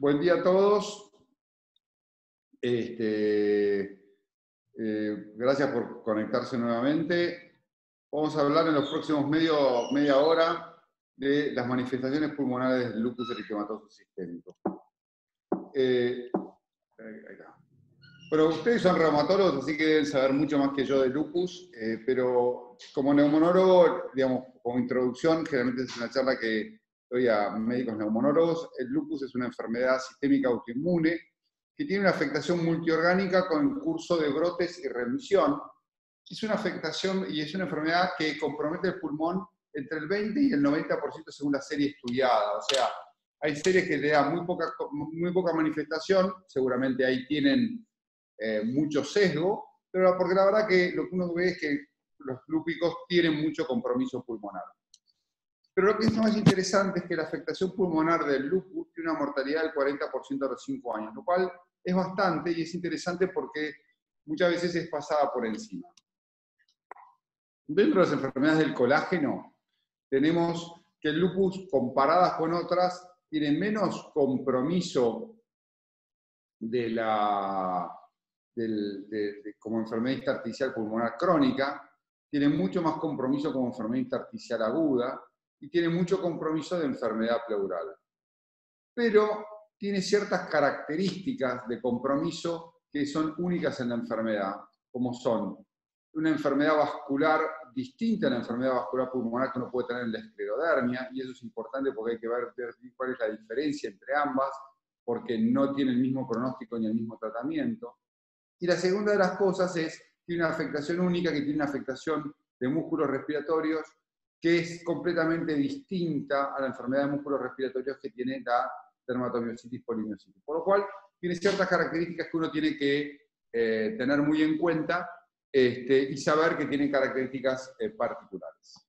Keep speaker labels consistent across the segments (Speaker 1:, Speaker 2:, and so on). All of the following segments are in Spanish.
Speaker 1: buen día a todos. Este, eh, gracias por conectarse nuevamente. Vamos a hablar en los próximos medio, media hora de las manifestaciones pulmonares del lupus eritematoso sistémico. Eh, bueno, ustedes son reumatólogos, así que deben saber mucho más que yo de lupus, eh, pero como neumonólogo, digamos, como introducción, generalmente es una charla que doy a médicos neumonólogos, el lupus es una enfermedad sistémica autoinmune que tiene una afectación multiorgánica con curso de brotes y remisión. Es una afectación y es una enfermedad que compromete el pulmón entre el 20 y el 90% según la serie estudiada. O sea, hay series que le dan muy poca, muy poca manifestación, seguramente ahí tienen eh, mucho sesgo, pero porque la verdad que lo que uno ve es que los lúpicos tienen mucho compromiso pulmonar. Pero lo que es más interesante es que la afectación pulmonar del lupus tiene una mortalidad del 40% a los 5 años, lo cual es bastante y es interesante porque muchas veces es pasada por encima. Dentro de las enfermedades del colágeno, tenemos que el lupus, comparadas con otras, tiene menos compromiso de la, como enfermedad intersticial pulmonar crónica, tiene mucho más compromiso como enfermedad intersticial aguda, y tiene mucho compromiso de enfermedad pleural. Pero tiene ciertas características de compromiso que son únicas en la enfermedad, como son una enfermedad vascular distinta a la enfermedad vascular pulmonar que uno puede tener en la esclerodermia, y eso es importante porque hay que ver, cuál es la diferencia entre ambas, porque no tiene el mismo pronóstico ni el mismo tratamiento. Y la segunda de las cosas es que tiene una afectación única, que tiene una afectación de músculos respiratorios que es completamente distinta a la enfermedad de músculos respiratorios que tiene la dermatomiositis polimiositis. Por lo cual, tiene ciertas características que uno tiene que eh, tener muy en cuenta este, y saber que tiene características eh, particulares.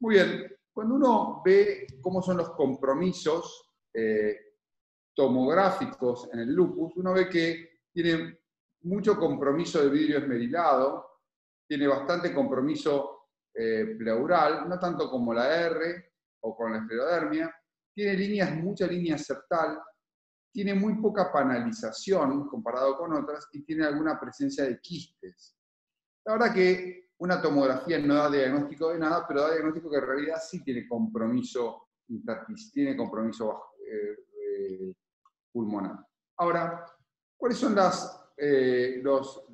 Speaker 1: Muy bien, cuando uno ve cómo son los compromisos eh, tomográficos en el lupus, uno ve que tiene mucho compromiso de vidrio esmerilado, tiene bastante compromiso eh, pleural, no tanto como la R o con la esclerodermia, tiene líneas, mucha línea septal, tiene muy poca panalización comparado con otras y tiene alguna presencia de quistes. La verdad que una tomografía no da diagnóstico de nada, pero da diagnóstico que en realidad sí tiene compromiso tiene compromiso eh, eh, pulmonar. Ahora, ¿cuáles son las,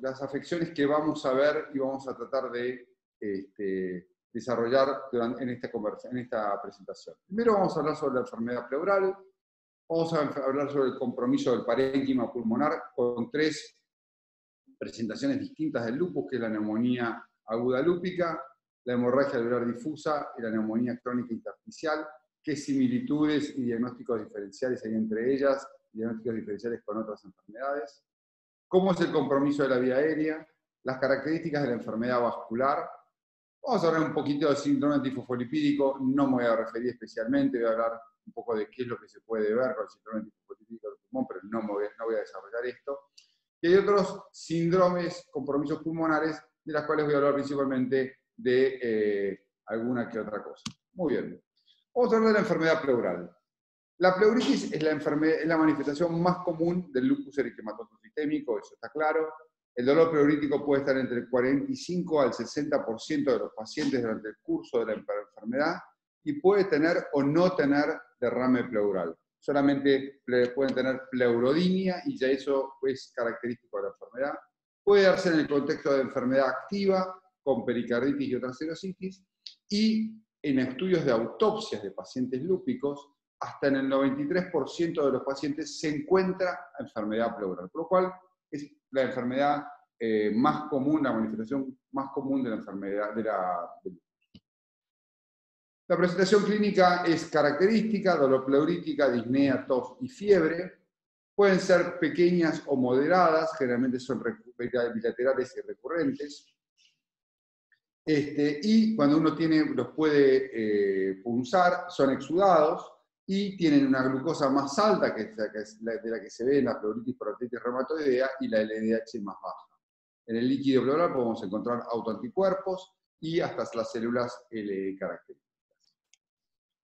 Speaker 1: las afecciones que vamos a ver y vamos a tratar de este, desarrollar en esta, en esta presentación. Primero vamos a hablar sobre la enfermedad pleural, vamos a hablar sobre el compromiso del parénquima pulmonar con tres presentaciones distintas del lupus, que es la neumonía aguda lúpica, la hemorragia alveolar difusa y la neumonía crónica intersticial, qué similitudes y diagnósticos diferenciales hay entre ellas, diagnósticos diferenciales con otras enfermedades, cómo es el compromiso de la vía aérea, las características de la enfermedad vascular, Vamos a hablar un poquito del síndrome antifosfolipídico, no me voy a referir especialmente, voy a hablar un poco de qué es lo que se puede ver con el síndrome antifosfolipídico del pulmón, pero no, voy, no voy a desarrollar esto. Y hay otros síndromes, compromisos pulmonares, de las cuales voy a hablar principalmente de eh, alguna que otra cosa. Muy bien. Vamos a hablar de la enfermedad pleural. La pleuritis es la, es la manifestación más común del lupus eritematoso sistémico, eso está claro. El dolor pleurítico puede estar entre el 45 al 60% de los pacientes durante el curso de la enfermedad y puede tener o no tener derrame pleural. Solamente pueden tener pleurodinia y ya eso es característico de la enfermedad. Puede darse en el contexto de enfermedad activa, con pericarditis y otras serositis, y en estudios de autopsias de pacientes lúpicos, hasta en el 93% de los pacientes se encuentra enfermedad pleural, por lo cual es la enfermedad eh, más común, la manifestación más común de la enfermedad de la, la presentación clínica es característica, dolor pleurítica, disnea, tos y fiebre. Pueden ser pequeñas o moderadas, generalmente son bilaterales y recurrentes. Este, y cuando uno tiene, los puede eh, punzar, son exudados, y tienen una glucosa más alta que, la, de la que se ve en la pleuritis parotitis reumatoidea y la LDH más baja. En el líquido pleural podemos encontrar autoanticuerpos y hasta las células L características.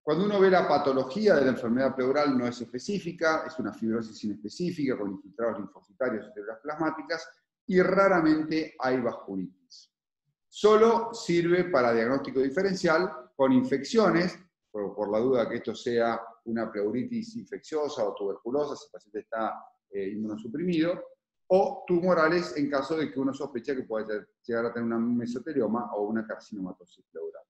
Speaker 1: Cuando uno ve la patología de la enfermedad pleural no es específica, es una fibrosis inespecífica con infiltrados linfocitarios y células plasmáticas y raramente hay vasculitis. Solo sirve para diagnóstico diferencial con infecciones, por, la duda que esto sea una pleuritis infecciosa o tuberculosa, si el paciente está eh, inmunosuprimido, o tumorales en caso de que uno sospeche que puede llegar a tener un mesotelioma o una carcinomatosis pleural.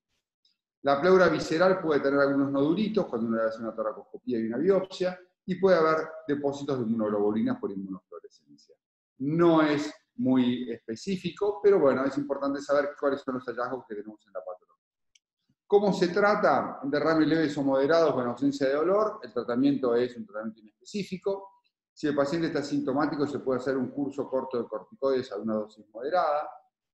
Speaker 1: La pleura visceral puede tener algunos nodulitos cuando uno le hace una toracoscopía y una biopsia, y puede haber depósitos de inmunoglobulinas por inmunofluorescencia. No es muy específico, pero bueno, es importante saber cuáles son los hallazgos que tenemos en la patología. ¿Cómo se trata? Derrames leves o moderados con ausencia de dolor. El tratamiento es un tratamiento inespecífico. Si el paciente está sintomático, se puede hacer un curso corto de corticoides a una dosis moderada.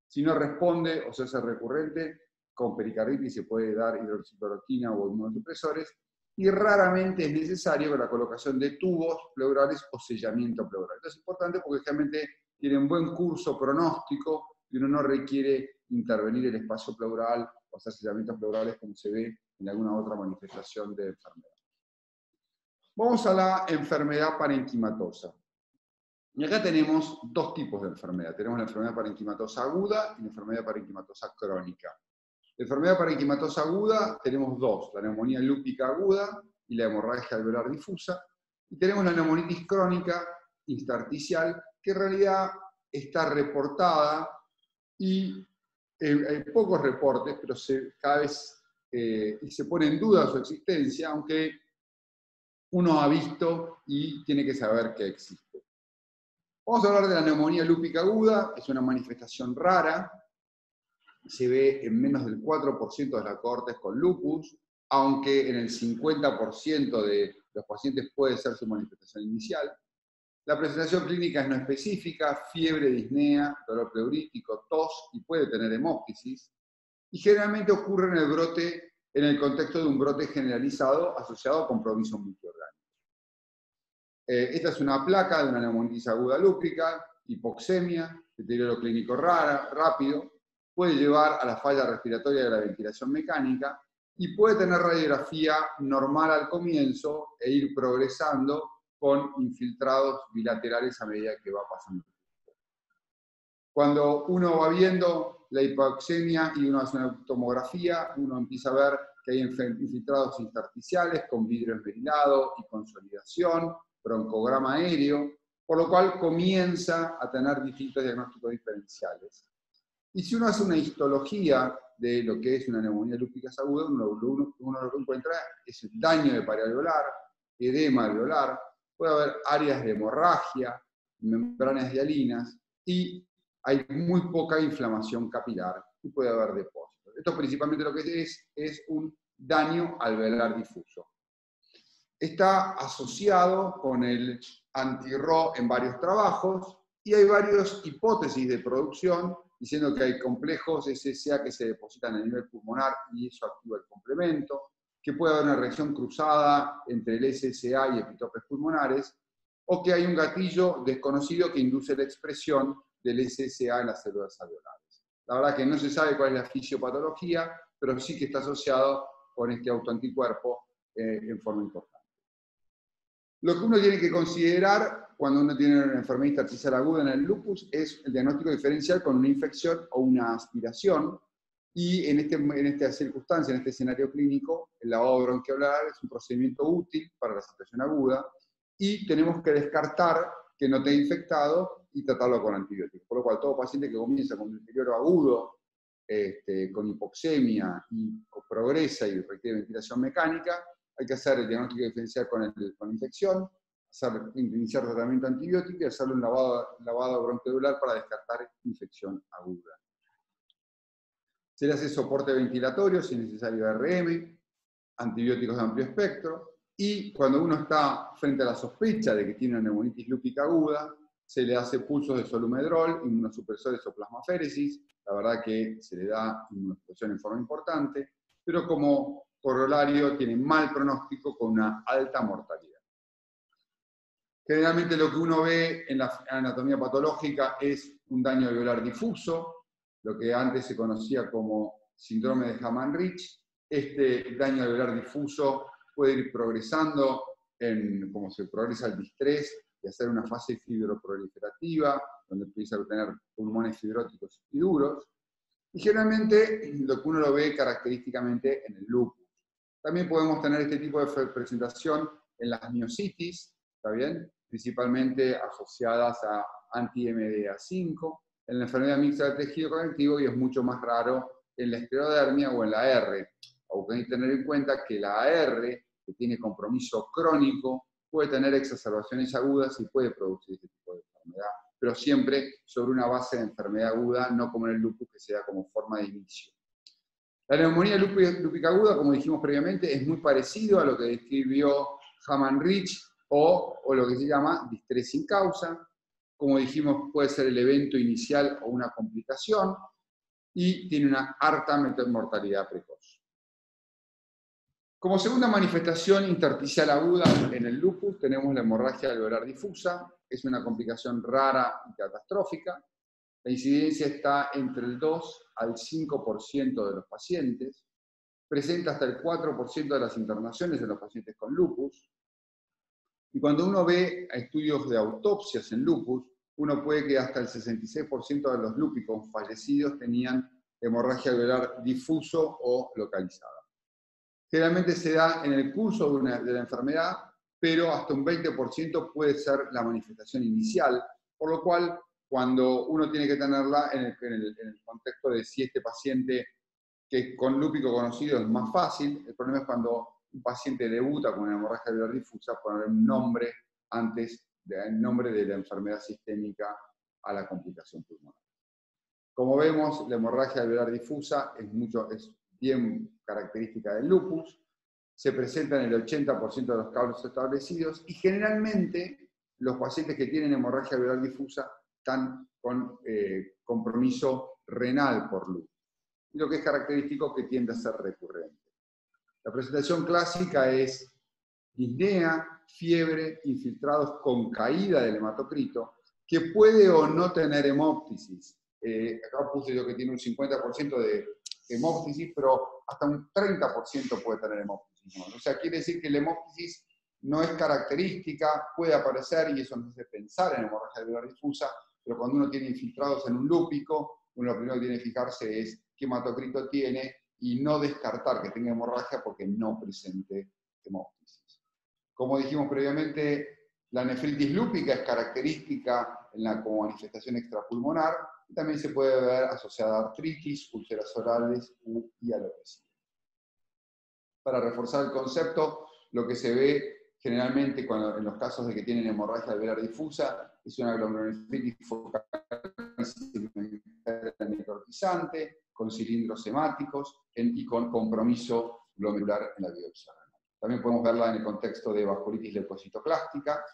Speaker 1: Si no responde o se hace recurrente, con pericarditis se puede dar hidroxicloroquina o inmunosupresores. Y raramente es necesario la colocación de tubos pleurales o sellamiento pleural. Esto es importante porque realmente tienen buen curso pronóstico y uno no requiere intervenir el espacio pleural o hacer sellamientos pleurales como se ve en alguna otra manifestación de enfermedad. Vamos a la enfermedad parenquimatosa. Y acá tenemos dos tipos de enfermedad. Tenemos la enfermedad parenquimatosa aguda y la enfermedad parenquimatosa crónica. La enfermedad parenquimatosa aguda tenemos dos, la neumonía lúpica aguda y la hemorragia alveolar difusa. Y tenemos la neumonitis crónica intersticial, que en realidad está reportada y hay pocos reportes, pero se, cada vez eh, se pone en duda su existencia, aunque uno ha visto y tiene que saber que existe. Vamos a hablar de la neumonía lúpica aguda, es una manifestación rara, se ve en menos del 4% de las cohortes con lupus, aunque en el 50% de los pacientes puede ser su manifestación inicial. La presentación clínica es no específica, fiebre, disnea, dolor pleurítico, tos y puede tener hemóptisis. Y generalmente ocurre en el brote, en el contexto de un brote generalizado asociado a compromiso multiorgánico. Eh, esta es una placa de una neumonitis aguda lúpica, hipoxemia, deterioro clínico rara, rápido, puede llevar a la falla respiratoria de la ventilación mecánica y puede tener radiografía normal al comienzo e ir progresando con infiltrados bilaterales a medida que va pasando. Cuando uno va viendo la hipoxemia y uno hace una tomografía, uno empieza a ver que hay infiltrados intersticiales con vidrio esmerilado y consolidación, broncograma aéreo, por lo cual comienza a tener distintos diagnósticos diferenciales. Y si uno hace una histología de lo que es una neumonía lúpica aguda, uno, uno, uno, lo que encuentra es daño de pared alveolar, edema alveolar, puede haber áreas de hemorragia, membranas dialinas y hay muy poca inflamación capilar y puede haber depósitos. Esto principalmente lo que es es un daño alveolar difuso. Está asociado con el anti-RO en varios trabajos y hay varias hipótesis de producción diciendo que hay complejos SSA que se depositan a nivel pulmonar y eso activa el complemento que puede haber una reacción cruzada entre el SSA y epitopes pulmonares, o que hay un gatillo desconocido que induce la expresión del SSA en las células alveolares. La verdad que no se sabe cuál es la fisiopatología, pero sí que está asociado con este autoanticuerpo eh, en forma importante. Lo que uno tiene que considerar cuando uno tiene una enfermedad intersticial aguda en el lupus es el diagnóstico diferencial con una infección o una aspiración, y en, este, en esta circunstancia, en este escenario clínico, el lavado bronquiolar es un procedimiento útil para la situación aguda y tenemos que descartar que no esté infectado y tratarlo con antibióticos. Por lo cual, todo paciente que comienza con un deterioro agudo, este, con hipoxemia y progresa y requiere ventilación mecánica, hay que hacer el diagnóstico diferencial con, el, con la infección, hacer, iniciar tratamiento antibiótico y hacerle un lavado, lavado bronquiolar para descartar infección aguda. Se le hace soporte ventilatorio si es necesario RM, antibióticos de amplio espectro, y cuando uno está frente a la sospecha de que tiene una neumonitis lúpica aguda, se le hace pulsos de solumedrol, inmunosupresores o plasmaféresis, la verdad que se le da inmunosupresión en forma importante, pero como corolario tiene mal pronóstico con una alta mortalidad. Generalmente lo que uno ve en la anatomía patológica es un daño alveolar difuso, lo que antes se conocía como síndrome de Hamann-Rich, Este daño alveolar difuso puede ir progresando en como se progresa el distrés y hacer una fase fibroproliferativa, donde empieza a tener pulmones fibróticos y duros. Y generalmente lo que uno lo ve característicamente en el lupus. También podemos tener este tipo de presentación en las miocitis, ¿está bien? Principalmente asociadas a anti-MDA5, en la enfermedad mixta del tejido conectivo y es mucho más raro en la esclerodermia o en la R. Aunque hay que tener en cuenta que la AR, que tiene compromiso crónico, puede tener exacerbaciones agudas y puede producir este tipo de enfermedad, pero siempre sobre una base de enfermedad aguda, no como en el lupus que se da como forma de inicio. La neumonía lúpica aguda, como dijimos previamente, es muy parecido a lo que describió Haman Rich o, o lo que se llama distrés sin causa. Como dijimos, puede ser el evento inicial o una complicación y tiene una alta mortalidad precoz. Como segunda manifestación intersticial aguda en el lupus tenemos la hemorragia alveolar difusa, es una complicación rara y catastrófica. La incidencia está entre el 2 al 5% de los pacientes, presenta hasta el 4% de las internaciones de los pacientes con lupus. Y cuando uno ve estudios de autopsias en lupus, uno puede que hasta el 66% de los lúpicos fallecidos tenían hemorragia alveolar difuso o localizada. Generalmente se da en el curso de, la enfermedad, pero hasta un 20% puede ser la manifestación inicial, por lo cual cuando uno tiene que tenerla en el, contexto de si este paciente que con lúpico conocido es más fácil, el problema es cuando un paciente debuta con una hemorragia alveolar difusa, poner un nombre antes del nombre de la enfermedad sistémica a la complicación pulmonar. Como vemos, la hemorragia alveolar difusa es, mucho, es bien característica del lupus, se presenta en el 80% de los casos establecidos y generalmente los pacientes que tienen hemorragia alveolar difusa están con eh, compromiso renal por lupus. Lo que es característico que tiende a ser recurrente. La presentación clásica es disnea, fiebre, infiltrados con caída del hematocrito, que puede o no tener hemóptisis. Eh, acá puse yo que tiene un 50% de hemóptisis, pero hasta un 30% puede tener hemóptisis. O sea, quiere decir que la hemóptisis no es característica, puede aparecer y eso nos hace pensar en hemorragia alveolar difusa, pero cuando uno tiene infiltrados en un lúpico, uno lo primero que tiene que fijarse es qué hematocrito tiene y no descartar que tenga hemorragia porque no presente hemóptisis. Como dijimos previamente, la nefritis lúpica es característica en la como manifestación extrapulmonar, también se puede ver asociada a artritis, úlceras orales y alopecia. Para reforzar el concepto, lo que se ve generalmente cuando, en los casos de que tienen hemorragia alveolar difusa es una glomerulonefritis focal necrotizante, con cilindros hemáticos y con compromiso glomerular en la biopsia También podemos verla en el contexto de vasculitis leucocitoclástica.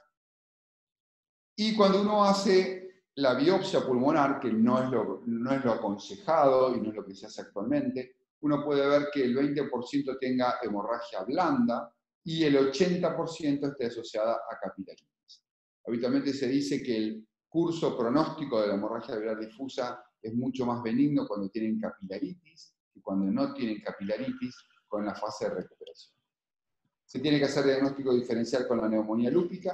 Speaker 1: Y cuando uno hace la biopsia pulmonar, que no es, lo, no es lo aconsejado y no es lo que se hace actualmente, uno puede ver que el 20% tenga hemorragia blanda y el 80% esté asociada a capilaritis. Habitualmente se dice que el curso pronóstico de la hemorragia alveolar difusa es mucho más benigno cuando tienen capilaritis y cuando no tienen capilaritis con la fase de recuperación. Se tiene que hacer diagnóstico diferencial con la neumonía lúpica,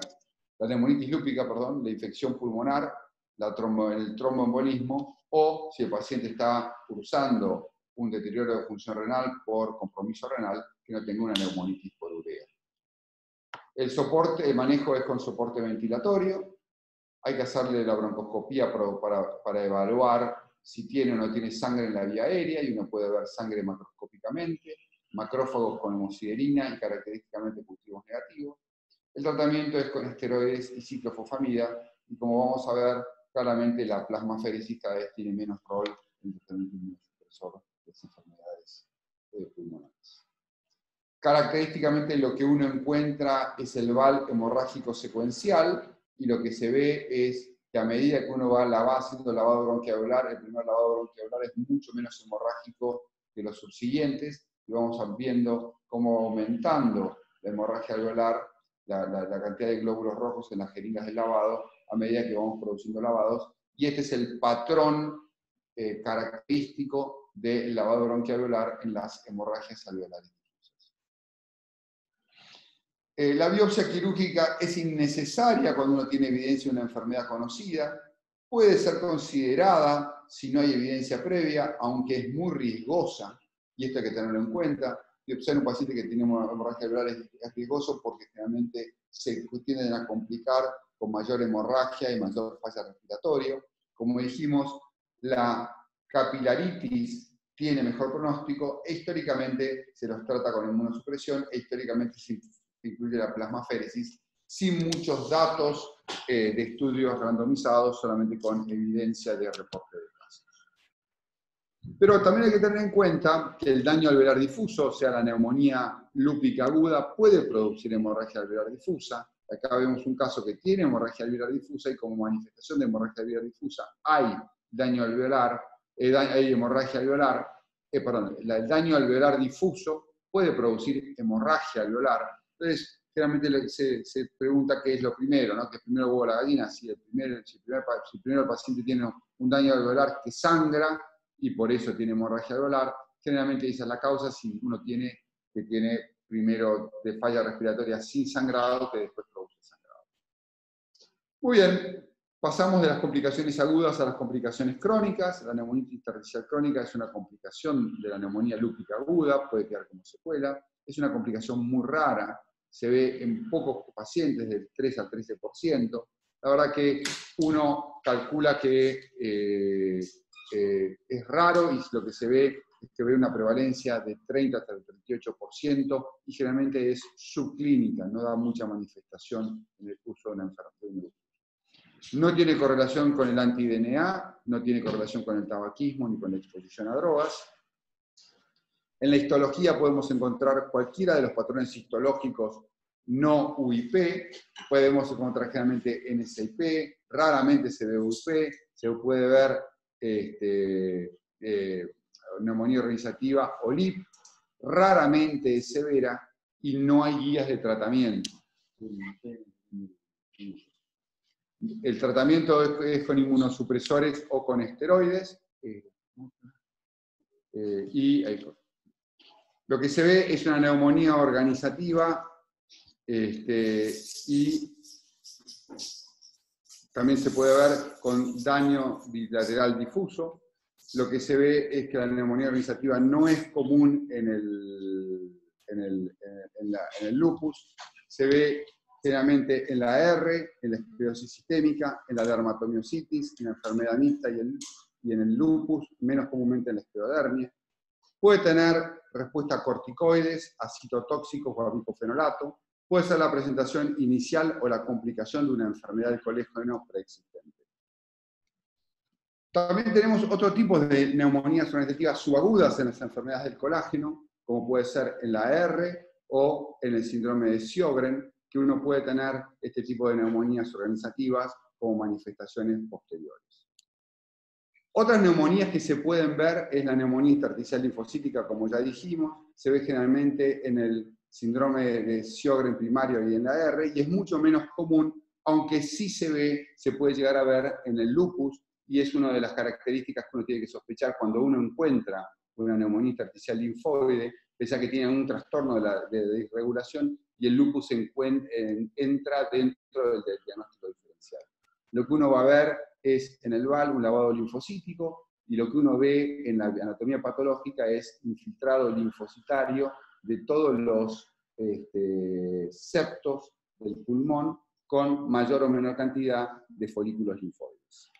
Speaker 1: la neumonitis lúpica, perdón, la infección pulmonar el tromboembolismo o si el paciente está cursando un deterioro de función renal por compromiso renal, que no tenga una neumonitis por urea. El soporte, el manejo es con soporte ventilatorio. Hay que hacerle la broncoscopía para, evaluar si tiene o no tiene sangre en la vía aérea y uno puede ver sangre macroscópicamente, macrófagos con hemosiderina y característicamente positivos negativos. El tratamiento es con esteroides y ciclofosfamida y como vamos a ver, claramente la plasmaferesis cada vez tiene menos rol en el tratamiento inmunosupresor de las enfermedades eh, pulmonares. Característicamente lo que uno encuentra es el val hemorrágico secuencial y lo que se ve es que a medida que uno va lavando, haciendo lavado bronquialular, el primer lavado bronquialular es mucho menos hemorrágico que los subsiguientes y vamos viendo cómo aumentando la hemorragia alveolar, la, cantidad de glóbulos rojos en las jeringas de lavado a medida que vamos produciendo lavados. Y este es el patrón eh, característico del lavado bronquialveolar en las hemorragias alveolares. Eh, la biopsia quirúrgica es innecesaria cuando uno tiene evidencia de una enfermedad conocida. Puede ser considerada si no hay evidencia previa, aunque es muy riesgosa, y esto hay que tenerlo en cuenta. Biopsiar un paciente que tiene hemorragia alveolar es riesgoso porque generalmente se tienden a complicar con mayor hemorragia y mayor falla respiratorio. Como dijimos, la capilaritis tiene mejor pronóstico históricamente se los trata con inmunosupresión e históricamente se incluye la plasmaféresis, sin muchos datos eh, de estudios randomizados, solamente con evidencia de reporte de. Pero también hay que tener en cuenta que el daño alveolar difuso, o sea, la neumonía lúpica aguda, puede producir hemorragia alveolar difusa. Acá vemos un caso que tiene hemorragia alveolar difusa y como manifestación de hemorragia alveolar difusa hay daño alveolar, eh, hay hemorragia alveolar, eh, perdón, el daño alveolar difuso puede producir hemorragia alveolar. Entonces, generalmente se, se, pregunta qué es lo primero, ¿no? ¿Qué es primero huevo la gallina? Si, el primer, si, si primero el paciente tiene un daño alveolar que sangra y por eso tiene hemorragia alveolar, generalmente esa es la causa si uno tiene que tiene primero de falla respiratoria sin sangrado que después produce sangrado. Muy bien, pasamos de las complicaciones agudas a las complicaciones crónicas. La neumonitis intersticial crónica es una complicación de la neumonía lúpica aguda, puede quedar como secuela. Es una complicación muy rara, se ve en pocos pacientes, del 3 al 13%. La verdad que uno calcula que eh, eh, es raro y lo que se ve que ve una prevalencia de 30 hasta el 38% y generalmente es subclínica, no da mucha manifestación en el curso de una enfermedad. No tiene correlación con el anti-DNA, no tiene correlación con el tabaquismo ni con la exposición a drogas. En la histología podemos encontrar cualquiera de los patrones histológicos no UIP, podemos encontrar generalmente NSIP, raramente se ve UIP, se puede ver este, eh, neumonía organizativa o LIP, raramente es severa y no hay guías de tratamiento. El tratamiento es con inmunosupresores o con esteroides. Eh, y lo que se ve es una neumonía organizativa este, y también se puede ver con daño bilateral difuso lo que se ve es que la neumonía organizativa no es común en el, en lupus, se ve generalmente en la R, en la esclerosis sistémica, en la dermatomiositis, en la enfermedad mixta y, y en el lupus, menos comúnmente en la esclerodermia. Puede tener respuesta a corticoides, a citotóxicos o a bicofenolato. Puede ser la presentación inicial o la complicación de una enfermedad del colegio preexistente. También tenemos otro tipo de neumonías organizativas subagudas en las enfermedades del colágeno, como puede ser en la R o en el síndrome de Sjögren, que uno puede tener este tipo de neumonías organizativas como manifestaciones posteriores. Otras neumonías que se pueden ver es la neumonía intersticial linfocítica, como ya dijimos, se ve generalmente en el síndrome de Sjögren primario y en la R, y es mucho menos común, aunque sí se ve, se puede llegar a ver en el lupus y es una de las características que uno tiene que sospechar cuando uno encuentra una neumonía intersticial linfoide, pese a que tiene un trastorno de, la, disregulación y el lupus entra dentro del, diagnóstico diferencial. Lo que uno va a ver es en el VAL un lavado linfocítico y lo que uno ve en la anatomía patológica es infiltrado linfocitario de todos los este, septos del pulmón con mayor o menor cantidad de folículos linfoides.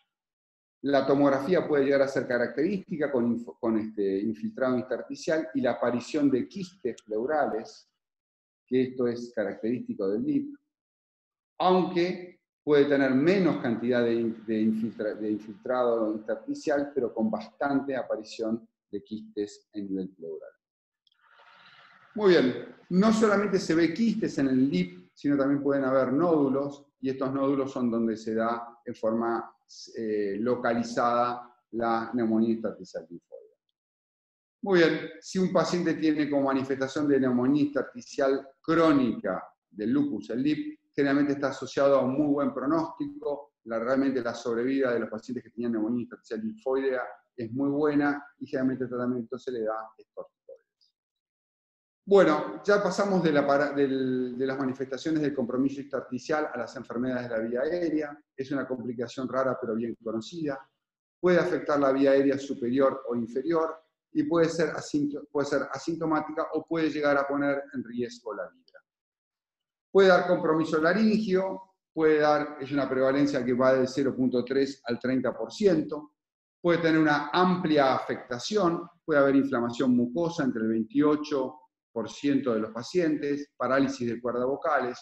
Speaker 1: La tomografía puede llegar a ser característica con, este infiltrado intersticial y la aparición de quistes pleurales, que esto es característico del LIP, aunque puede tener menos cantidad de, infiltrado intersticial, pero con bastante aparición de quistes en nivel pleural. Muy bien, no solamente se ve quistes en el LIP, sino también pueden haber nódulos, y estos nódulos son donde se da en forma eh, localizada la neumonía intersticial linfoide. Muy bien, si un paciente tiene como manifestación de neumonía intersticial crónica del lupus, el LIP, generalmente está asociado a un muy buen pronóstico, realmente la sobrevida de los pacientes que tenían neumonía intersticial linfoidea es muy buena y generalmente el tratamiento se le da estos bueno, ya pasamos de, las manifestaciones del compromiso intersticial a las enfermedades de la vía aérea. Es una complicación rara pero bien conocida. Puede afectar la vía aérea superior o inferior y puede ser, asintomática o puede llegar a poner en riesgo la vida. Puede dar compromiso laringio, puede dar, es una prevalencia que va del 0.3 al 30%, puede tener una amplia afectación, puede haber inflamación mucosa entre el 28 de los pacientes, parálisis de cuerdas vocales,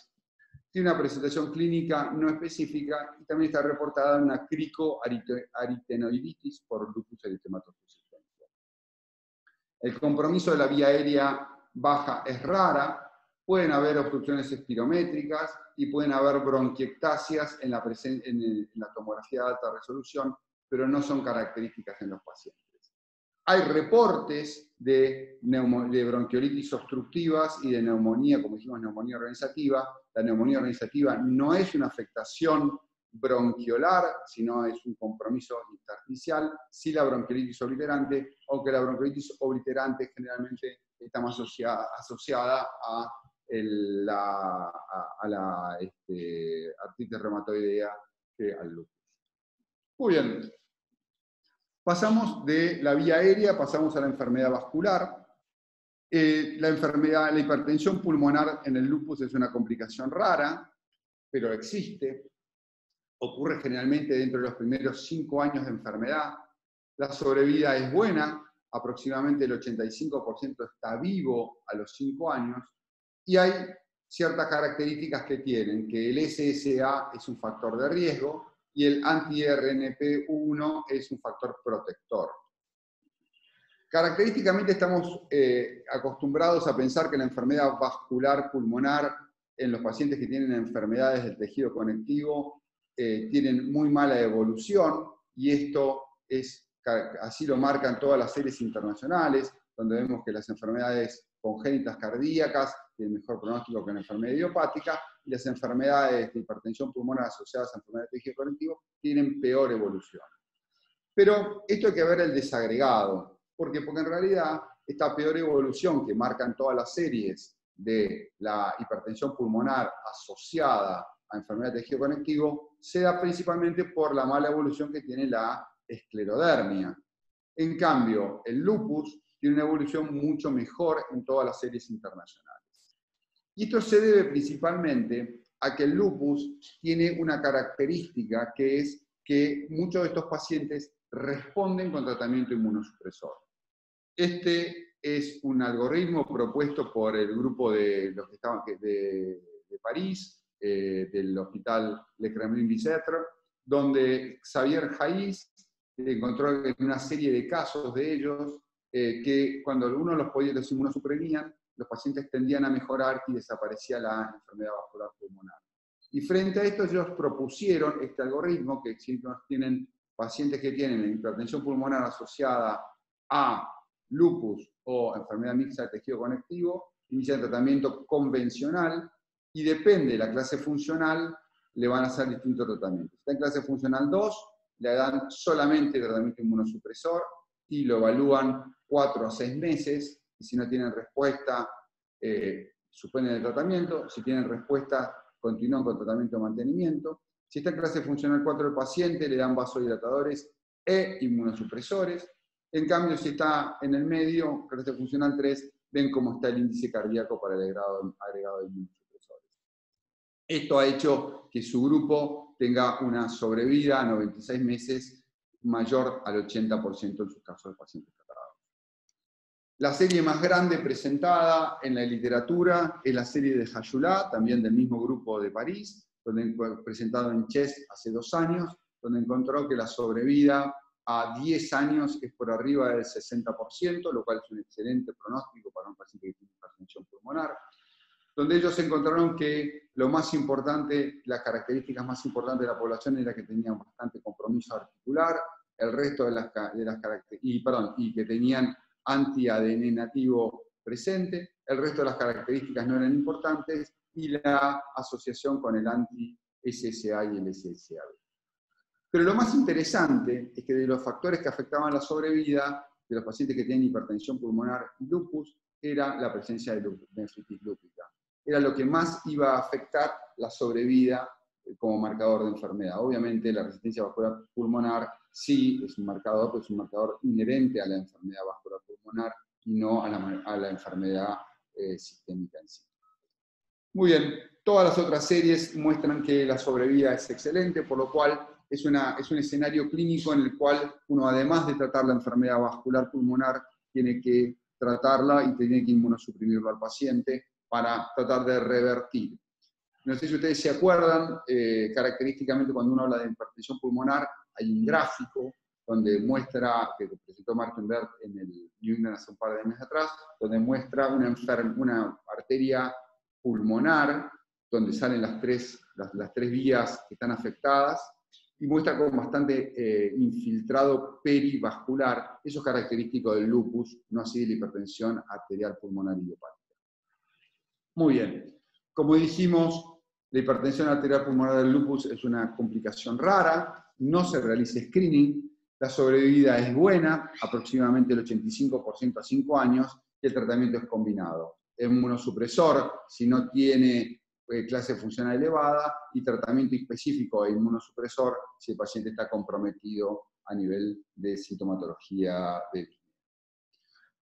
Speaker 1: tiene una presentación clínica no específica y también está reportada una cricoaritenoiditis por lupus eritematoso El compromiso de la vía aérea baja es rara, pueden haber obstrucciones espirométricas y pueden haber bronquiectasias en la, en la tomografía de alta resolución, pero no son características en los pacientes. Hay reportes de, de, bronquiolitis obstructivas y de neumonía, como dijimos, neumonía organizativa. La neumonía organizativa no es una afectación bronquiolar, sino es un compromiso intersticial. Sí la bronquiolitis obliterante, aunque la bronquiolitis obliterante generalmente está más asociada, a, la, este, artritis reumatoidea que al lupus. Muy bien, Pasamos de la vía aérea, pasamos a la enfermedad vascular. Eh, la enfermedad, la hipertensión pulmonar en el lupus es una complicación rara, pero existe. Ocurre generalmente dentro de los primeros cinco años de enfermedad. La sobrevida es buena, aproximadamente el 85% está vivo a los cinco años. Y hay ciertas características que tienen, que el SSA es un factor de riesgo, y el anti-RNP1 es un factor protector. Característicamente estamos eh, acostumbrados a pensar que la enfermedad vascular pulmonar en los pacientes que tienen enfermedades del tejido conectivo eh, tienen muy mala evolución y esto es, así lo marcan todas las series internacionales, donde vemos que las enfermedades congénitas cardíacas tienen mejor pronóstico que la enfermedad idiopática, y las enfermedades de hipertensión pulmonar asociadas a enfermedades de tejido conectivo tienen peor evolución. Pero esto hay que ver el desagregado, porque, porque en realidad esta peor evolución que marcan todas las series de la hipertensión pulmonar asociada a enfermedad de tejido conectivo se da principalmente por la mala evolución que tiene la esclerodermia. En cambio, el lupus tiene una evolución mucho mejor en todas las series internacionales. Y esto se debe principalmente a que el lupus tiene una característica que es que muchos de estos pacientes responden con tratamiento inmunosupresor. Este es un algoritmo propuesto por el grupo de los que estaban de, de París, eh, del hospital Le Kremlin-Bicêtre, donde Xavier Jaiz encontró en una serie de casos de ellos eh, que cuando uno los, podía, los inmunosuprimían, los pacientes tendían a mejorar y desaparecía la enfermedad vascular pulmonar. Y frente a esto ellos propusieron este algoritmo que si tienen pacientes que tienen hipertensión pulmonar asociada a lupus o enfermedad mixta de tejido conectivo, inician tratamiento convencional y depende de la clase funcional, le van a hacer distintos tratamientos. Está en clase funcional 2, le dan solamente tratamiento inmunosupresor y lo evalúan 4 a 6 meses si no tienen respuesta, eh, suspenden el tratamiento, si tienen respuesta, continúan con tratamiento de mantenimiento. Si está en clase funcional 4 el paciente, le dan vasodilatadores e inmunosupresores. En cambio, si está en el medio, clase funcional 3, ven cómo está el índice cardíaco para el agregado, agregado de inmunosupresores. Esto ha hecho que su grupo tenga una sobrevida a 96 meses mayor al 80% en sus casos de pacientes la serie más grande presentada en la literatura es la serie de Hayulá, también del mismo grupo de París, donde, presentado en Chess hace dos años, donde encontró que la sobrevida a 10 años es por arriba del 60%, lo cual es un excelente pronóstico para un paciente que tiene hipertensión pulmonar, donde ellos encontraron que lo más importante, las características más importantes de la población era que tenían bastante compromiso articular, el resto de las, de las y, perdón, y que tenían anti-ADN nativo presente, el resto de las características no eran importantes y la asociación con el anti-SSA y el SSAB. Pero lo más interesante es que de los factores que afectaban la sobrevida de los pacientes que tienen hipertensión pulmonar y lupus, era la presencia de nefritis lúpica. Era lo que más iba a afectar la sobrevida eh, como marcador de enfermedad. Obviamente la resistencia vascular pulmonar sí es un marcador, pero es un marcador inherente a la enfermedad vascular pulmonar y no a la, enfermedad eh, sistémica en sí. Muy bien, todas las otras series muestran que la sobrevida es excelente, por lo cual es, una, es un escenario clínico en el cual uno, además de tratar la enfermedad vascular pulmonar, tiene que tratarla y tiene que inmunosuprimirlo al paciente para tratar de revertir. No sé si ustedes se acuerdan, eh, característicamente cuando uno habla de hipertensión pulmonar, hay un gráfico donde muestra, que presentó Martin Bert en el New England hace un par de meses atrás, donde muestra una, una arteria pulmonar, donde salen las tres, las, tres vías que están afectadas, y muestra con bastante eh, infiltrado perivascular. Eso es característico del lupus, no así de la hipertensión arterial pulmonar idiopática. Muy bien. Como dijimos, la hipertensión arterial pulmonar del lupus es una complicación rara, no se realiza screening, la sobrevida es buena, aproximadamente el 85% a 5 años, y el tratamiento es combinado. Es inmunosupresor si no tiene eh, clase funcional elevada y tratamiento específico de inmunosupresor si el paciente está comprometido a nivel de sintomatología de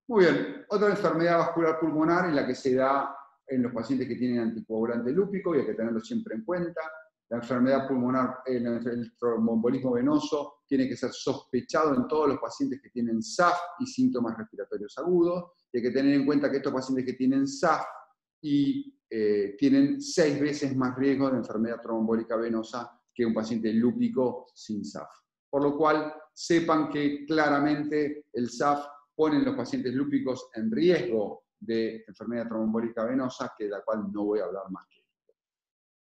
Speaker 1: Muy bien, otra enfermedad vascular pulmonar en la que se da en los pacientes que tienen anticoagulante lúpico y hay que tenerlo siempre en cuenta. La enfermedad pulmonar, el tromboembolismo venoso, tiene que ser sospechado en todos los pacientes que tienen SAF y síntomas respiratorios agudos. Y hay que tener en cuenta que estos pacientes que tienen SAF y eh, tienen seis veces más riesgo de enfermedad tromboembólica venosa que un paciente lúpico sin SAF. Por lo cual, sepan que claramente el SAF pone a los pacientes lúpicos en riesgo de enfermedad tromboembólica venosa, de la cual no voy a hablar más que.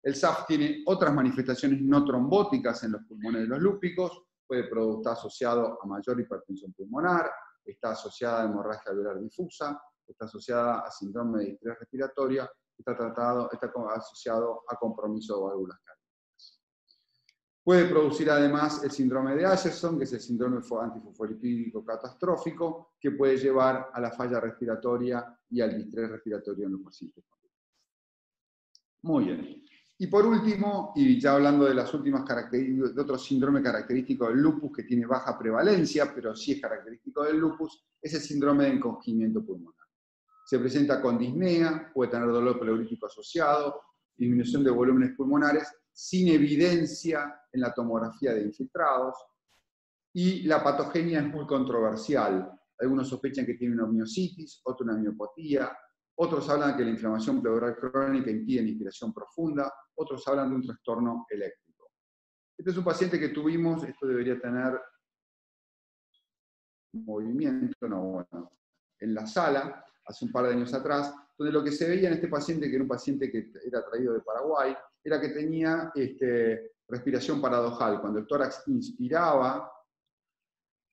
Speaker 1: El SAF tiene otras manifestaciones no trombóticas en los pulmones de los lúpicos, puede estar asociado a mayor hipertensión pulmonar, está asociada a hemorragia alveolar difusa, está asociada a síndrome de distrés respiratoria está, tratado, está asociado a compromiso de válvulas cardíacas. Puede producir además el síndrome de Acherson, que es el síndrome antifosfolipídico catastrófico, que puede llevar a la falla respiratoria y al distrés respiratorio en los pacientes. Muy bien. Y por último, y ya hablando de las últimas características, de otro síndrome característico del lupus que tiene baja prevalencia, pero sí es característico del lupus, es el síndrome de encogimiento pulmonar. Se presenta con disnea, puede tener dolor pleurítico asociado, disminución de volúmenes pulmonares, sin evidencia en la tomografía de infiltrados. Y la patogenia es muy controversial. Algunos sospechan que tiene una miocitis, otros una miopatía, otros hablan que la inflamación pleural crónica impide la inspiración profunda, otros hablan de un trastorno eléctrico. Este es un paciente que tuvimos, esto debería tener movimiento, no, bueno, en la sala, hace un par de años atrás, donde lo que se veía en este paciente, que era un paciente que era traído de Paraguay, era que tenía este, respiración paradojal. Cuando el tórax inspiraba,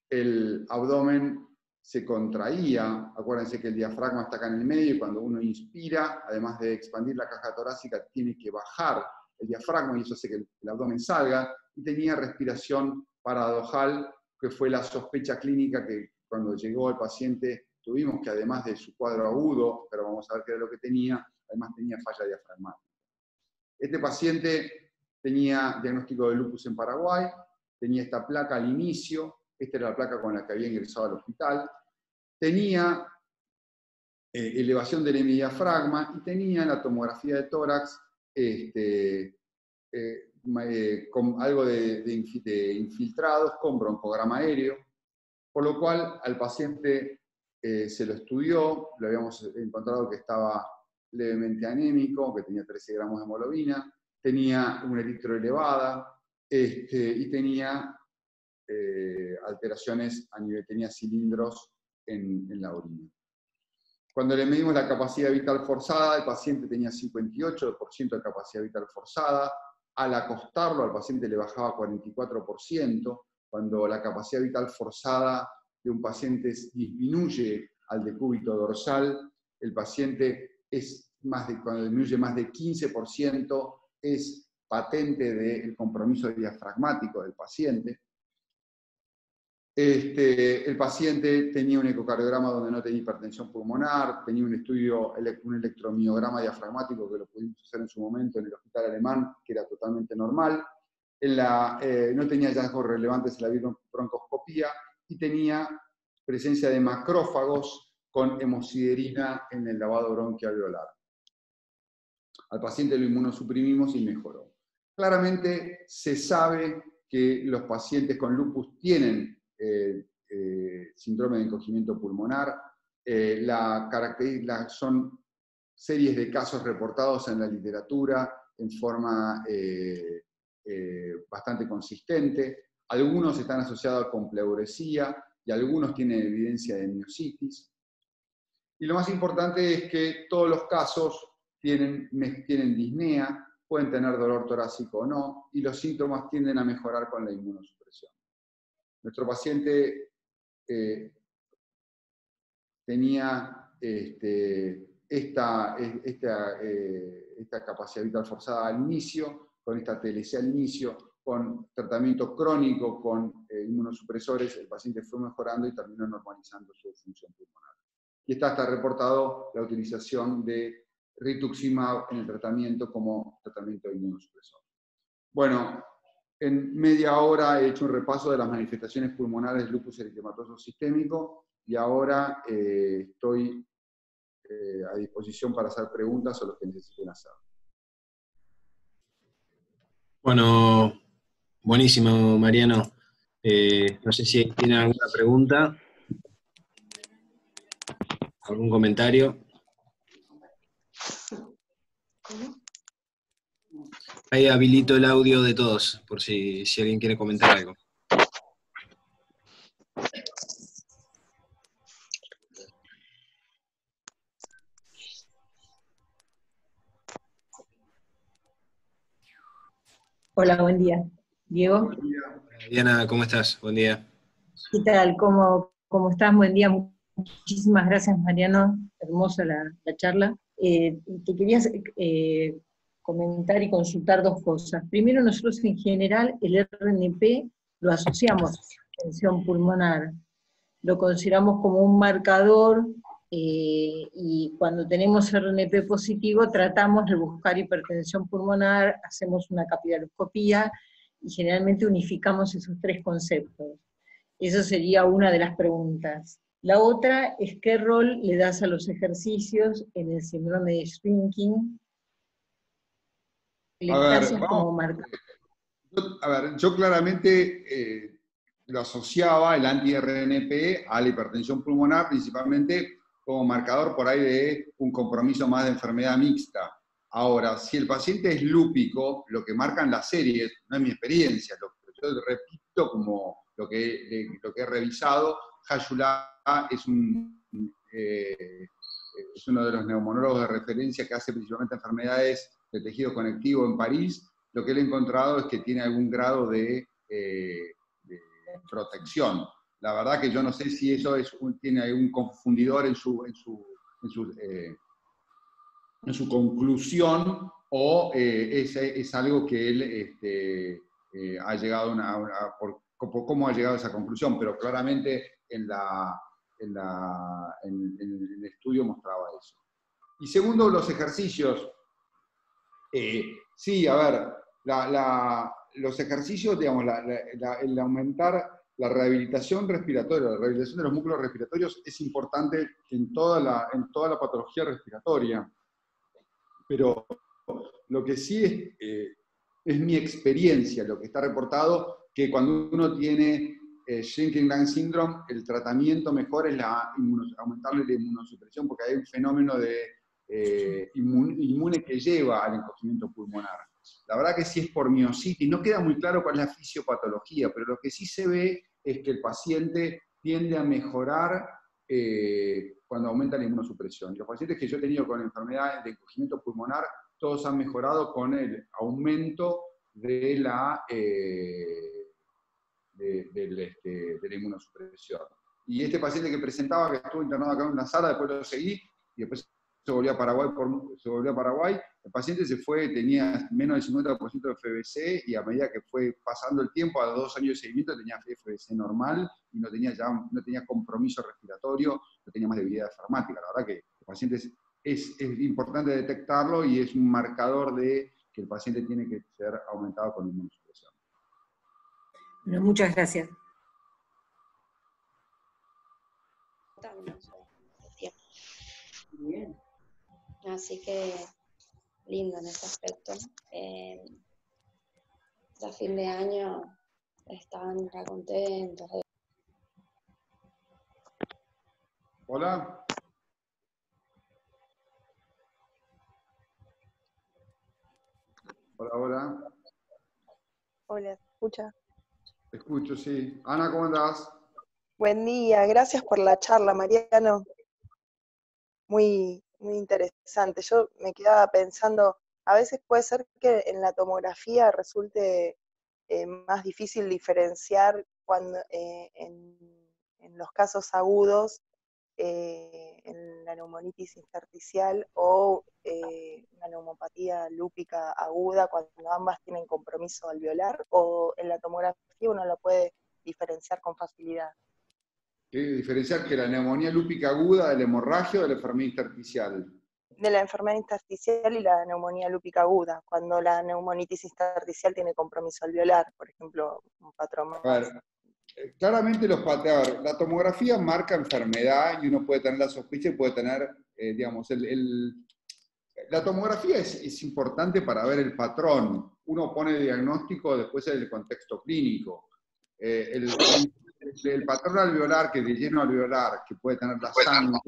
Speaker 1: el abdomen se contraía. Acuérdense que el diafragma está acá en el medio y cuando uno inspira, además de expandir la caja torácica, tiene que bajar el diafragma y eso hace que el abdomen salga. Y tenía respiración paradojal, que fue la sospecha clínica que cuando llegó el paciente tuvimos que además de su cuadro agudo, pero vamos a ver qué era lo que tenía, además tenía falla diafragmática. Este paciente tenía diagnóstico de lupus en Paraguay, tenía esta placa al inicio, esta era la placa con la que había ingresado al hospital, tenía eh, elevación del hemidiafragma y tenía en la tomografía de tórax este, eh, eh, con algo de, infiltrados con broncograma aéreo, por lo cual al paciente se lo estudió, lo habíamos encontrado que estaba levemente anémico, que tenía 13 gramos de hemoglobina, tenía una eritro elevada este, y tenía alteraciones a nivel, tenía cilindros en, la orina. Cuando le medimos la capacidad vital forzada, el paciente tenía 58% de capacidad vital forzada, al acostarlo al paciente le bajaba 44%, cuando la capacidad vital forzada de un paciente disminuye al decúbito dorsal, el paciente es cuando disminuye más de 15%, es patente del compromiso diafragmático del paciente. Este, el paciente tenía un ecocardiograma donde no tenía hipertensión pulmonar, tenía un estudio, un electromiograma diafragmático que lo pudimos hacer en su momento en el hospital alemán, que era totalmente normal. Eh, no tenía hallazgos relevantes en la broncoscopía y tenía presencia de macrófagos con hemosiderina en el lavado bronquialveolar. Al paciente lo inmunosuprimimos y mejoró. Claramente se sabe que los pacientes con lupus tienen síndrome de encogimiento pulmonar. Eh, son series de casos reportados en la literatura en forma bastante consistente. Algunos están asociados con pleuresía y algunos tienen evidencia de miocitis. Y lo más importante es que todos los casos tienen, tienen disnea, pueden tener dolor torácico o no, y los síntomas tienden a mejorar con la inmunosupresión. Nuestro paciente eh, tenía este, esta, eh, esta, capacidad vital forzada al inicio, con esta TLC al inicio, con tratamiento crónico con eh, inmunosupresores, el paciente fue mejorando y terminó normalizando su función pulmonar. Y está hasta reportado la utilización de rituximab en el tratamiento como tratamiento de inmunosupresor. Bueno, en media hora he hecho un repaso de las manifestaciones pulmonares del lupus eritematoso sistémico y ahora eh, estoy eh, a disposición para hacer preguntas o lo que necesiten hacer.
Speaker 2: Bueno, buenísimo, Mariano. Eh, no sé si tienen alguna pregunta, algún comentario. Ahí habilito el audio de todos, por si, alguien quiere comentar algo.
Speaker 3: Hola, buen día. Diego.
Speaker 2: Diana, ¿cómo estás? Buen día.
Speaker 3: ¿Qué tal? ¿Cómo, cómo estás? Buen día. Muchísimas gracias, Mariano. Hermosa la, charla. Eh, te quería eh, comentar y consultar dos cosas. Primero, nosotros en general el RNP lo asociamos a tensión pulmonar, lo consideramos como un marcador eh, y cuando tenemos RNP positivo tratamos de buscar hipertensión pulmonar, hacemos una capilaroscopía y generalmente unificamos esos tres conceptos. Esa sería una de las preguntas. La otra es qué rol le das a los ejercicios en el síndrome de shrinking
Speaker 1: a ver, yo, claramente eh, lo asociaba el anti-RNP a la hipertensión pulmonar, principalmente como marcador por ahí de un compromiso más de enfermedad mixta. Ahora, si el paciente es lúpico, lo que marcan las series, no es mi experiencia, lo, yo repito como lo que, lo que he revisado, Hayula es un, eh, es uno de los neumonólogos de referencia que hace principalmente enfermedades de tejido conectivo en París, lo que él ha encontrado es que tiene algún grado de, eh, protección. La verdad que yo no sé si eso es tiene algún confundidor en su, en su, en su, eh, conclusión o eh, es, algo que él este, ha llegado a una, por, cómo ha llegado a esa conclusión, pero claramente en, la, en, la, en el estudio mostraba eso. Y segundo, los ejercicios eh, sí, a ver, los ejercicios, digamos, el aumentar la rehabilitación respiratoria, la rehabilitación de los músculos respiratorios es importante en toda la, en toda la patología respiratoria. Pero lo que sí es, eh, mi experiencia, lo que está reportado, que cuando uno tiene eh, Shrinking Lung Syndrome, el tratamiento mejor es la aumentarle la inmunosupresión, porque hay un fenómeno de eh, inmune, que lleva al encogimiento pulmonar. La verdad que sí es por miocitis, no queda muy claro cuál es la fisiopatología, pero lo que sí se ve es que el paciente tiende a mejorar eh, cuando aumenta la inmunosupresión. los pacientes que yo he tenido con enfermedades de encogimiento pulmonar, todos han mejorado con el aumento de la, eh, este, de la inmunosupresión. Y este paciente que presentaba, que estuvo internado acá en una sala, después lo seguí, y después se volvió a Paraguay, se volvió a Paraguay, el paciente se fue, tenía menos del 50% de FBC y a medida que fue pasando el tiempo, a dos años de seguimiento tenía FBC normal y no tenía ya no tenía compromiso respiratorio, no tenía más debilidad farmática. La verdad que el paciente es, es, importante detectarlo y es un marcador de que el paciente tiene que ser aumentado con inmunosupresión.
Speaker 3: Bueno, muchas gracias.
Speaker 4: Bien. Así que lindo en ese aspecto. Eh, a fin de año están contentos.
Speaker 1: Hola. Hola, hola.
Speaker 5: Hola, escucha?
Speaker 1: Te escucho, sí. Ana, ¿cómo andás?
Speaker 5: Buen día, gracias por la charla, Mariano. Muy, muy interesante. Yo me quedaba pensando, a veces puede ser que en la tomografía resulte eh, más difícil diferenciar cuando eh, en, los casos agudos, eh, en la neumonitis intersticial o una neumopatía lúpica aguda, cuando ambas tienen compromiso alveolar, o en la tomografía uno lo puede diferenciar con facilidad
Speaker 1: que diferenciar que la neumonía lúpica aguda de la hemorragia o de la enfermedad intersticial.
Speaker 5: De la enfermedad intersticial y la neumonía lúpica aguda, cuando la neumonitis intersticial tiene compromiso alveolar, por ejemplo, un patrón más. A ver,
Speaker 1: eh, claramente los patrones, la tomografía marca enfermedad y uno puede tener la sospecha y puede tener, eh, digamos, el, la tomografía es, es, importante para ver el patrón. Uno pone el diagnóstico después del contexto clínico. Eh, el, el patrón alveolar, que de lleno alveolar, que puede tener la sangre,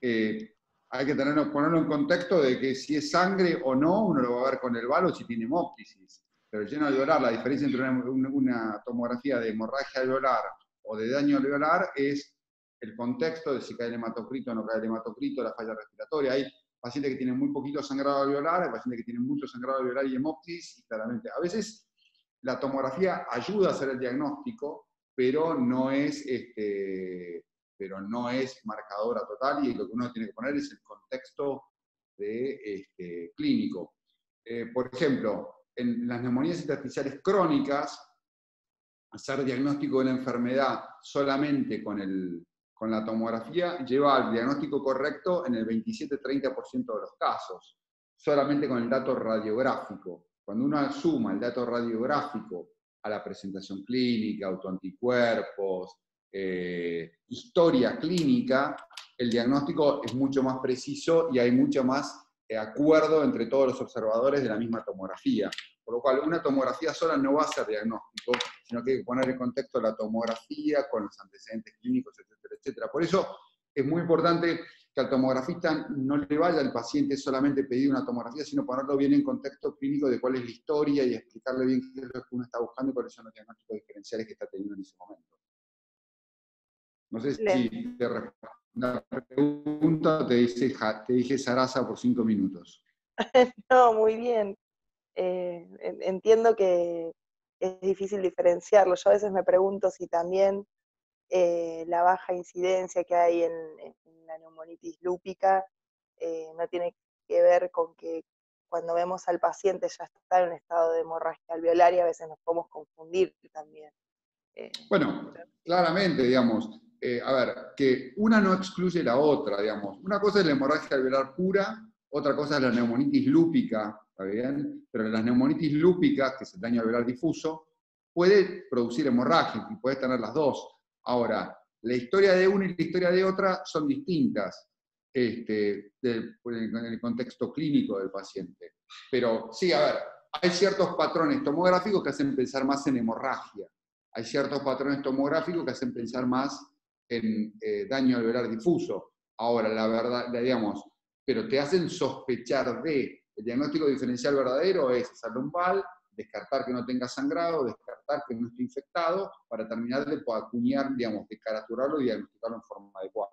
Speaker 1: eh, hay que tenerlo, ponerlo en contexto de que si es sangre o no, uno lo va a ver con el balo si tiene hemóptisis. Pero el lleno alveolar, la diferencia entre una, tomografía de hemorragia alveolar o de daño alveolar es el contexto de si cae el hematocrito o no cae el hematocrito, la falla respiratoria. Hay pacientes que tienen muy poquito sangrado alveolar, hay pacientes que tienen mucho sangrado alveolar y hemoptis, y claramente, a veces la tomografía ayuda a hacer el diagnóstico, pero no es, este, pero no es marcadora total y lo que uno tiene que poner es el contexto de, este, clínico. Eh, por ejemplo, en las neumonías intersticiales crónicas, hacer diagnóstico de una enfermedad solamente con, el, con la tomografía lleva al diagnóstico correcto en el 27-30% de los casos, solamente con el dato radiográfico. Cuando uno suma el dato radiográfico a la presentación clínica, autoanticuerpos, eh, historia clínica, el diagnóstico es mucho más preciso y hay mucho más eh, acuerdo entre todos los observadores de la misma tomografía. Por lo cual, una tomografía sola no va a ser diagnóstico, sino que hay que poner en contexto la tomografía con los antecedentes clínicos, etcétera, etcétera. Por eso es muy importante que al tomografista no le vaya al paciente solamente pedir una tomografía, sino ponerlo bien en contexto clínico de cuál es la historia y explicarle bien qué es lo que uno está buscando y cuáles son los diagnósticos diferenciales que está teniendo en ese momento. No sé si te una pregunta te, dice, te dije Sarasa por cinco minutos.
Speaker 5: no, muy bien. Eh, entiendo que es difícil diferenciarlo. Yo a veces me pregunto si también eh, la baja incidencia que hay en, la neumonitis lúpica eh, no tiene que ver con que cuando vemos al paciente ya está en un estado de hemorragia alveolar y a veces nos podemos confundir también.
Speaker 1: Eh, bueno, claramente, digamos, a ver, que una no excluye la otra, digamos. Una cosa es la hemorragia alveolar pura, otra cosa es la neumonitis lúpica, ¿está bien? Pero las neumonitis lúpicas, que es el daño alveolar difuso, puede producir hemorragia y puede tener las dos. Ahora, la historia de una y la historia de otra son distintas este, en el contexto clínico del paciente. Pero sí, a ver, hay ciertos patrones tomográficos que hacen pensar más en hemorragia. Hay ciertos patrones tomográficos que hacen pensar más en eh, daño alveolar difuso. Ahora, la verdad, digamos, pero te hacen sospechar de el diagnóstico diferencial verdadero es esa descartar que no tenga sangrado, descartar que no esté infectado, para terminar de acuñar, digamos, de caraturarlo y diagnosticarlo en forma adecuada.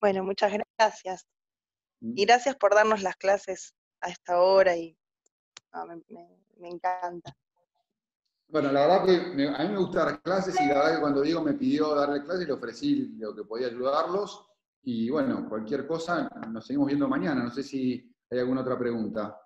Speaker 5: Bueno, muchas gracias. Mm. Y gracias por darnos las clases a esta hora y me, encanta.
Speaker 1: Bueno, la verdad que a mí me gusta dar clases y la verdad que cuando Diego me pidió darle clases le ofrecí lo que podía ayudarlos Y bueno, cualquier cosa, nos seguimos viendo mañana. No sé si hay alguna otra pregunta.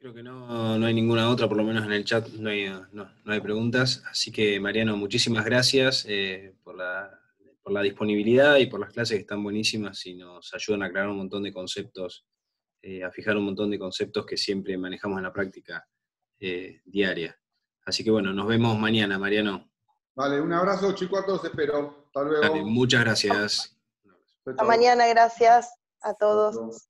Speaker 2: Creo que no, no hay ninguna otra, por lo menos en el chat no hay, no, hay preguntas. Así que, Mariano, muchísimas gracias eh, por, la, por, la, disponibilidad y por las clases que están buenísimas y nos ayudan a aclarar un montón de conceptos, eh, a fijar un montón de conceptos que siempre manejamos en la práctica eh, diaria. Así que bueno, nos vemos mañana, Mariano.
Speaker 1: Vale, un abrazo, chicos, a todos, espero. Hasta luego.
Speaker 2: muchas gracias.
Speaker 5: Hasta mañana, gracias a todos.